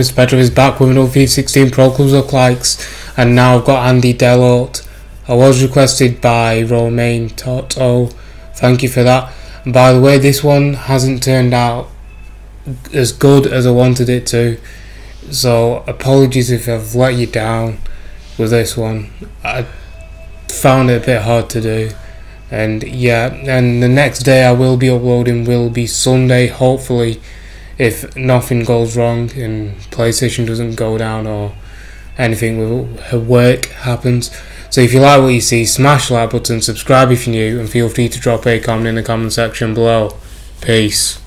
Mr. Petrov is back with another FIFA 16 Pro Clubs Look Likes, and now I've got Andy Delort. I was requested by Romain Toto. Thank you for that. And by the way, this one hasn't turned out as good as I wanted it to, so apologies if I've let you down with this one. I found it a bit hard to do. And yeah, and the next day I will be uploading will be Sunday, hopefully, if nothing goes wrong and PlayStation doesn't go down or anything with her work happens. So if you like what you see, smash the like button, subscribe if you're new, and feel free to drop a comment in the comment section below. Peace.